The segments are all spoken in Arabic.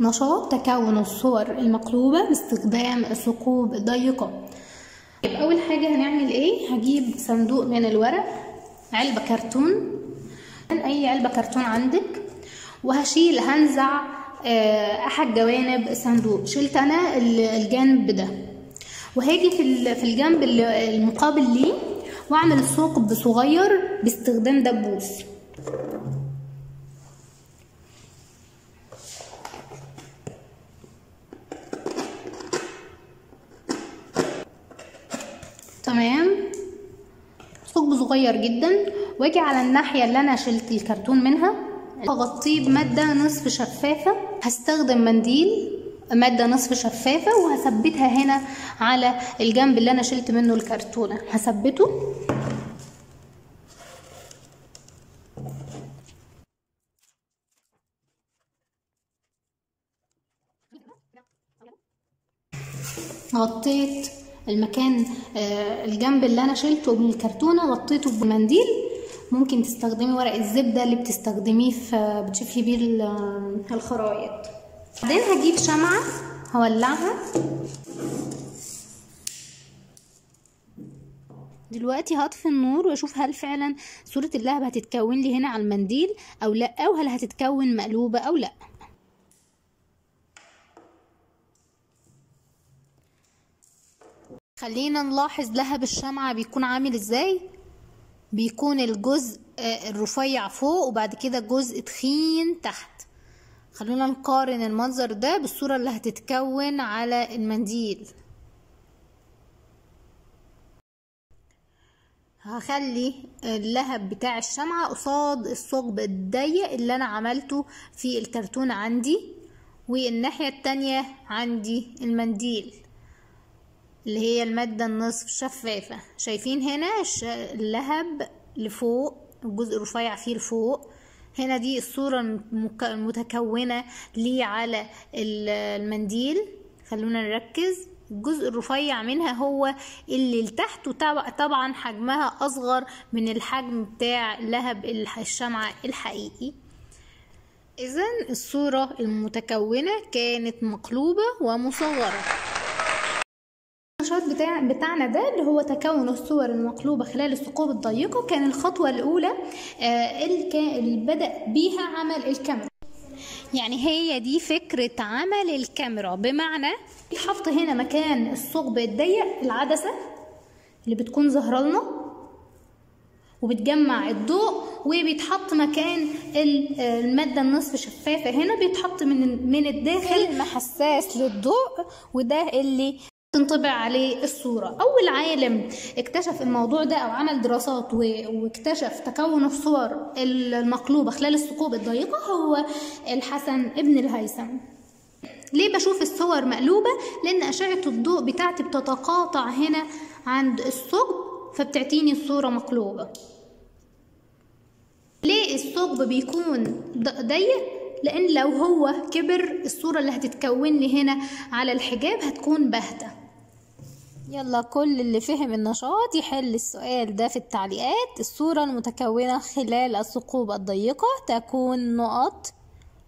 نشاط تكون الصور المقلوبة باستخدام الثقوب الضيقة طيب أول حاجة هنعمل إيه؟ هجيب صندوق من الورق علبة كرتون. أي علبة كرتون عندك؟ وهشيل هنزع أحد جوانب الصندوق شلت أنا الجانب ده. وهاجي في الجنب المقابل ليه وأعمل ثقب صغير باستخدام دبوس. تمام؟ ثقب صغير جدا. واجي على الناحية اللي أنا شلت الكرتون منها. اغطيه بمادة نصف شفافة. هستخدم منديل مادة نصف شفافة وهثبتها هنا على الجنب اللي أنا شلت منه الكرتونة هثبته. غطيت. المكان الجنب اللي أنا شلته من الكرتونة غطيته بمنديل. ممكن تستخدمي ورق الزبدة اللي بتستخدميه في بتشوفي بيه الخرايط بعدين هجيب شمعة هولعها. دلوقتي هطفي النور وأشوف هل فعلا صورة اللهب هتتكون لي هنا على المنديل أو لأ أو هل هتتكون مقلوبة أو لأ. خلينا نلاحظ لهب الشمعة بيكون عامل إزاي؟ بيكون الجزء الرفيع فوق وبعد كده جزء تخين تحت. خلونا نقارن المنظر ده بالصورة اللي هتتكون على المنديل. هخلي اللهب بتاع الشمعة قصاد الثقب الضيق اللي أنا عملته في الكرتون عندي والناحية التانية عندي المنديل. اللي هي المادة النصف شفافة. شايفين هنا اللهب لفوق الجزء الرفيع فيه لفوق. هنا دي الصورة المتكونة لي على المنديل. خلونا نركز. الجزء الرفيع منها هو اللي لتحت وطبعا حجمها أصغر من الحجم بتاع لهب الشمعة الحقيقي. إذا الصورة المتكونة كانت مقلوبة ومصغرة. النشاط بتاع بتاعنا ده اللي هو تكون الصور المقلوبة خلال الثقوب الضيقة كان الخطوة الأولى آه اللي بدأ بيها عمل الكاميرا. يعني هي دي فكرة عمل الكاميرا. بمعنى الحط هنا مكان الثقب الضيق العدسة اللي بتكون ظاهرة لنا وبتجمع الضوء وبيتحط مكان المادة النصف شفافة هنا بيتحط من من الداخل حساس للضوء وده اللي تنطبع عليه الصورة أول عالم اكتشف الموضوع ده أو عمل دراسات واكتشف تكون الصور المقلوبة خلال الثقوب الضيقة هو الحسن ابن الهيثم ليه بشوف الصور مقلوبة؟ لأن أشعة الضوء بتاعتي بتتقاطع هنا عند الثقب فبتعطيني الصورة مقلوبة ليه الثقب بيكون ضيق؟ لأن لو هو كبر الصورة اللي هتتكون لي هنا على الحجاب هتكون باهتة. يلا كل اللي فهم النشاط يحل السؤال ده في التعليقات. الصورة المتكونة خلال الثقوب الضيقة تكون نقط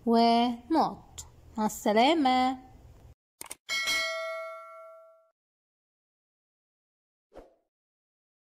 ونقط. مع السلامة.